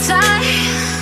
Stop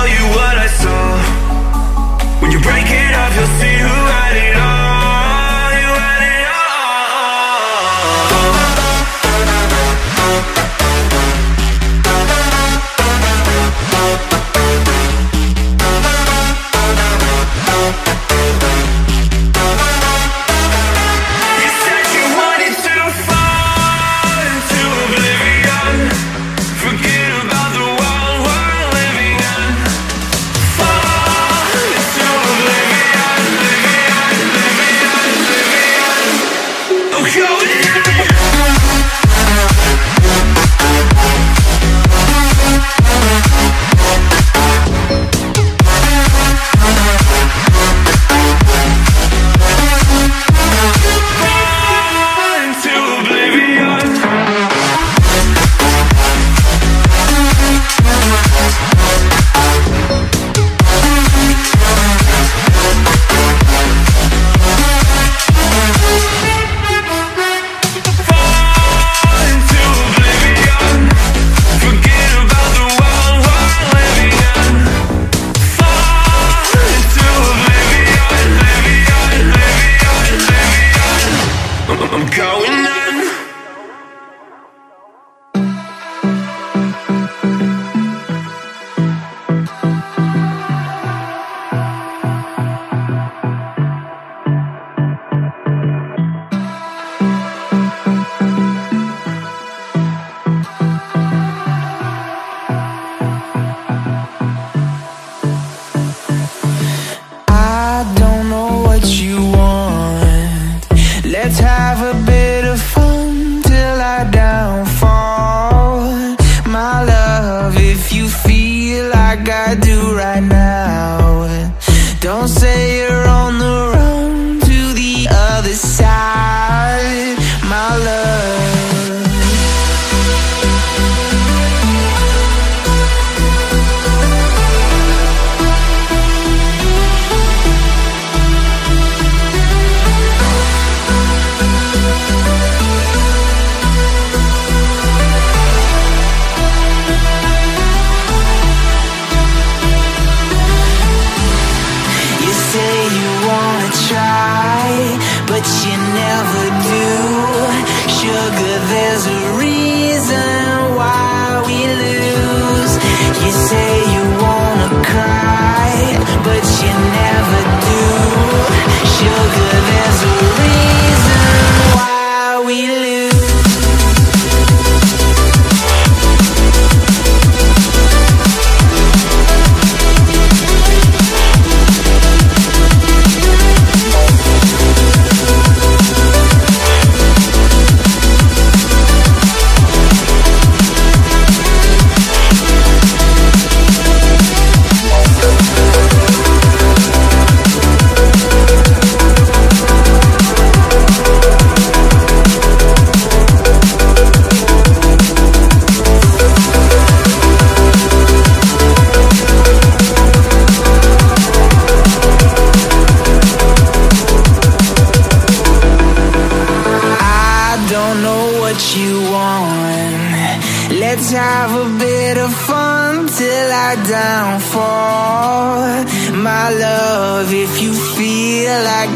Tell you what I'm going out.